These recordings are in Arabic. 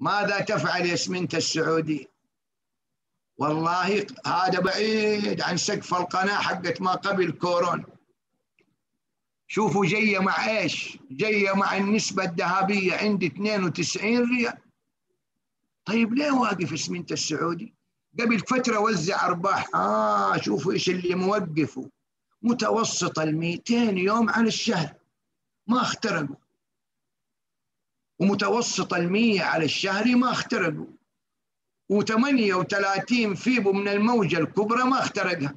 ماذا تفعل يا اسمنت السعودي؟ والله هذا بعيد عن سقف القناة حقت ما قبل كورونا. شوفوا جاية مع إيش؟ جاية مع النسبة الذهبية عندي 92 ريال. طيب ليه واقف اسمنت السعودي؟ قبل فترة وزع أرباح. آه شوفوا إيش اللي موقفه. متوسط ال 200 يوم على الشهر. ما اخترقوا. ومتوسط المية على الشهر ما اخترقوا. و38 فيبو من الموجة الكبرى ما اخترقها.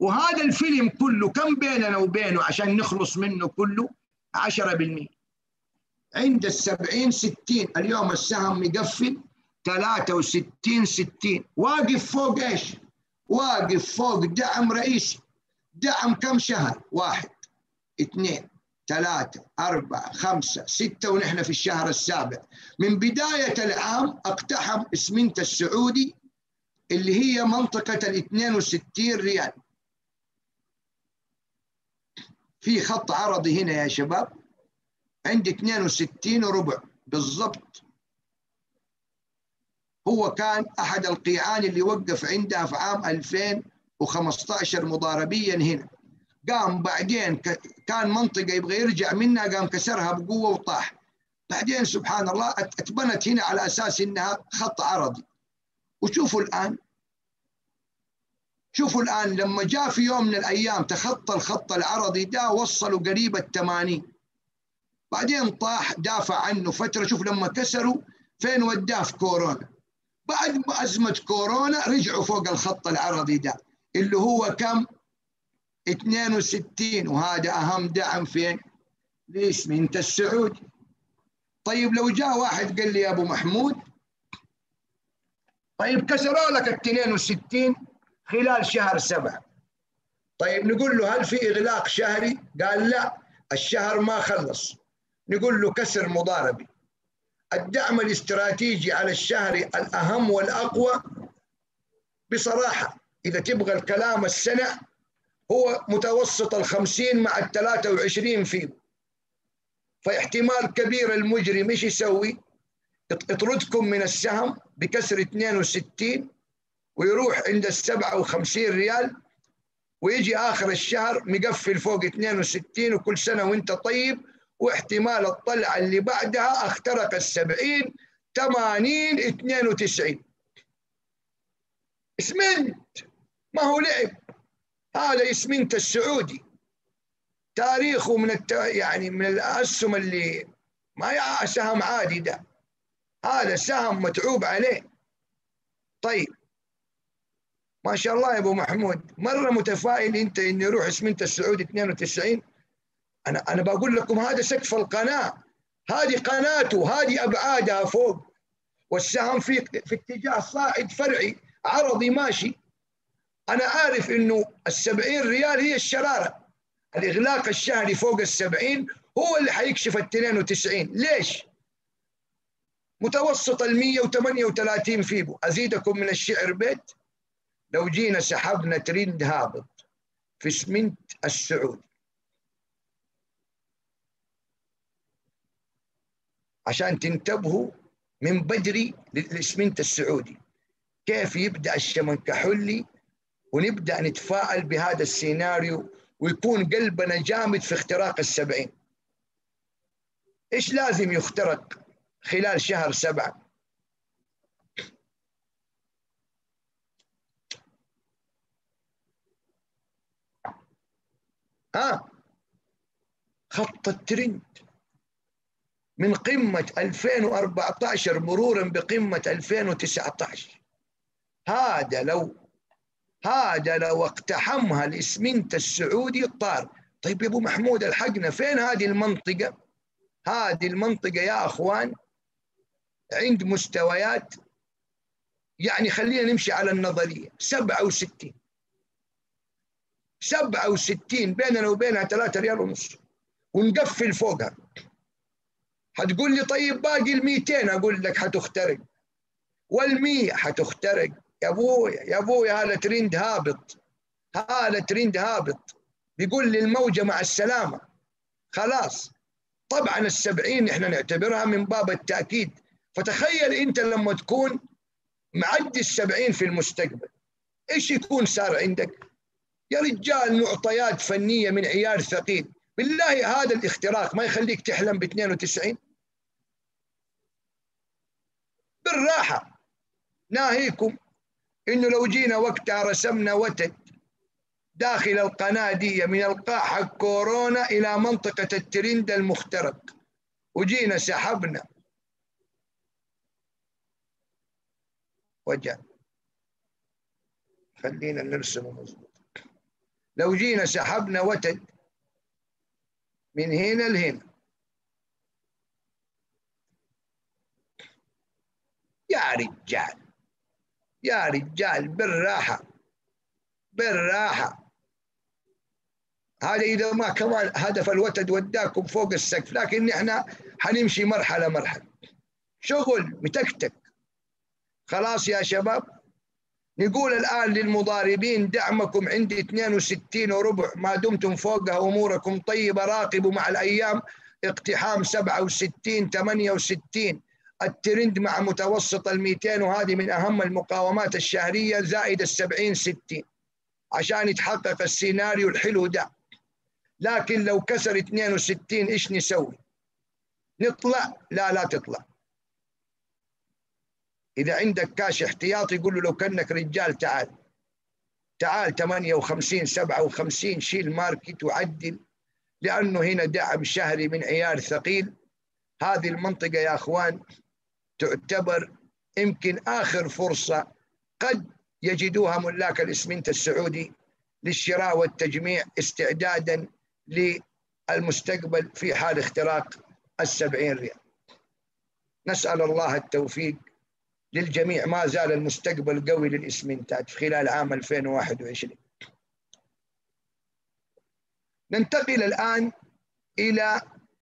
وهذا الفيلم كله كم بيننا وبينه عشان نخلص منه كله؟ 10% عند السبعين ستين اليوم السهم مقفل 63 60 واقف فوق إيش؟ واقف فوق دعم رئيسي. دعم كم شهر؟ واحد. اثنين. ثلاثة أربعة خمسة ستة ونحن في الشهر السابع. من بداية العام أقتحم إسمنت السعودي اللي هي منطقة ال 62 ريال. في خط عرضي هنا يا شباب عندي 62 وربع بالضبط. هو كان أحد القيعان اللي وقف عندها في عام 2015 مضاربيا هنا. قام بعدين كان منطقة يبغى يرجع منها قام كسرها بقوة وطاح. بعدين سبحان الله أتبنت هنا على أساس إنها خط عرضي. وشوفوا الآن. شوفوا الآن لما جاء في يوم من الأيام تخطى الخط العرضي ده وصلوا قريب الثمانين بعدين طاح دافع عنه فترة. شوف لما كسروا فين وداه في كورونا؟ بعد أزمة كورونا رجعوا فوق الخط العرضي ده اللي هو كم؟ 62 وهذا أهم دعم فين لإسمنت السعودي. طيب لو جاء واحد قال لي يا أبو محمود طيب كسروا لك ال 62 خلال شهر سبعة. طيب نقول له هل في إغلاق شهري؟ قال لا الشهر ما خلص. نقول له كسر مضاربي. الدعم الاستراتيجي على الشهر الأهم والأقوى بصراحة إذا تبغى الكلام السنة هو متوسط الخمسين مع الثلاثة وعشرين فيه فاحتمال كبير المجرم إيش يسوي؟ يطردكم من السهم بكسر 62 ويروح عند ال 57 ريال ويجي آخر الشهر مقفل فوق 62 وكل سنة وانت طيب. واحتمال الطلعة اللي بعدها اخترق ال 70 80 92 اسمنت ما هو لعب. هذا اسمنت السعودي. تاريخه من الت... يعني من الأسهم اللي ما سهم عادي ده. هذا سهم متعوب عليه. طيب. ما شاء الله يا أبو محمود. مرة متفائل أنت انه يروح اسمنت السعودي 92 أنا أنا بقول لكم هذا سقف القناة. هذه قناته هذه أبعادها فوق. والسهم في في اتجاه صاعد فرعي عرضي ماشي. أنا عارف إنه السبعين ريال هي الشرارة. الإغلاق الشهري فوق السبعين هو اللي حيكشف ال 92 ليش؟ متوسط ال 138 فيبو. أزيدكم من الشعر بيت؟ لو جينا سحبنا ترند هابط في اسمنت السعودي عشان تنتبهوا من بدري للاسمنت السعودي. كيف يبدأ الشمن كحلي ونبدأ نتفاعل بهذا السيناريو ويكون قلبنا جامد في اختراق السبعين. إيش لازم يخترق خلال شهر سبعة؟ ها خط الترند. من قمة 2014 مرورا بقمة 2019 هذا لو هذا لو اقتحمها الإسمنت السعودي طار طيب يا أبو محمود الحقنا فين هذه المنطقة؟ هذه المنطقة يا أخوان عند مستويات يعني خلينا نمشي على النظرية 67 67 بيننا وبينها 3 ريال ونص. ونقفل فوقها. حتقول لي طيب باقي ال 200 أقول لك حتخترق. وال100 حتخترق. يا أبويا يا أبويا هذا ترند هابط. هذا ترند هابط. بيقول لي الموجة مع السلامة. خلاص. طبعا السبعين إحنا نعتبرها من باب التأكيد. فتخيل أنت لما تكون معدي السبعين في المستقبل. إيش يكون صار عندك؟ يا رجال معطيات فنية من عيار ثقيل. بالله هذا الاختراق ما يخليك تحلم ب 92 بالراحة. ناهيكم. إنه لو جينا وقتها رسمنا وتد داخل القناه دي من القاع حق كورونا إلى منطقة الترند المخترق وجينا سحبنا. وجه. خلينا نرسمه مظبوط. لو جينا سحبنا وتد من هنا لهنا. يا رجال. يا رجال بالراحة بالراحة. هذا إذا ما كمان هدف الوتد وداكم فوق السقف لكن إحنا حنمشي مرحلة مرحلة. شغل متكتك. خلاص يا شباب نقول الآن للمضاربين دعمكم عندي 62 وربع ما دمتم فوقها أموركم طيبة راقبوا مع الأيام اقتحام 67 68 الترند مع متوسط ال 200 وهذه من أهم المقاومات الشهرية زائد ال 70 60 عشان يتحقق السيناريو الحلو ده. لكن لو كسر 62 إيش نسوي؟ نطلع؟ لا لا تطلع. إذا عندك كاش احتياطي يقول له لو كأنك رجال تعال. تعال 58 57 شيل ماركت وعدل لأنه هنا دعم شهري من عيار ثقيل. هذه المنطقة يا أخوان تعتبر يمكن آخر فرصة قد يجدوها ملاك الإسمنت السعودي للشراء والتجميع استعدادا للمستقبل في حال اختراق السبعين ريال. نسأل الله التوفيق للجميع. ما زال المستقبل قوي للإسمنتات خلال عام 2021 ننتقل الآن إلى